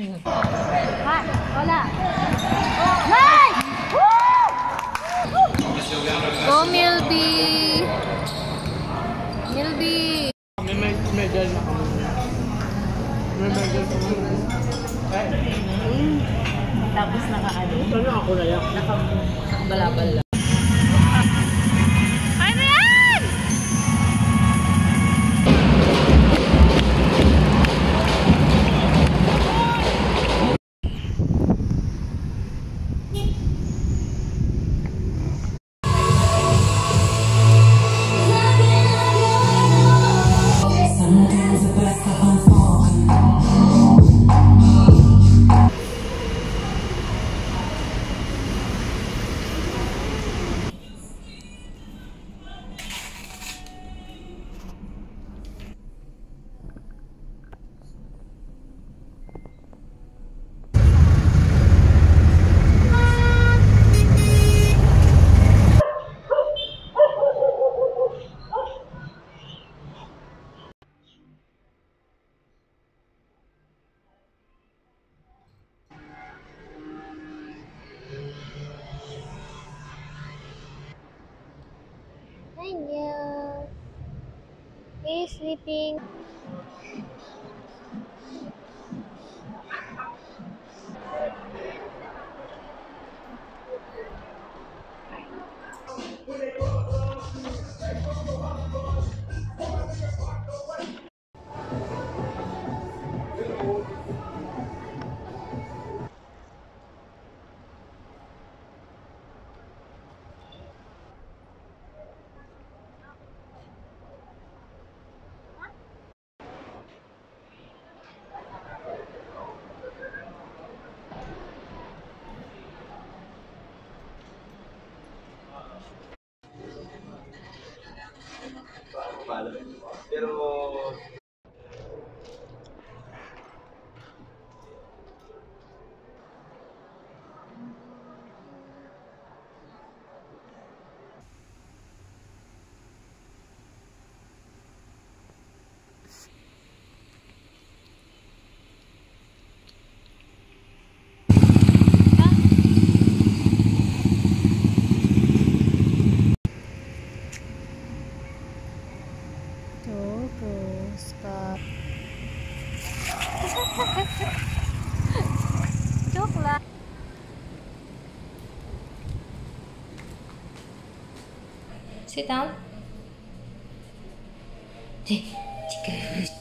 Ha? Wala. Nay! Go, Milby! Milby! May med- medal na kami. May medal kami. Tapos nakaano, Ano ako na yan? nakabalabal lang. Sleeping. Pero Chúc là Sit down. Chicken.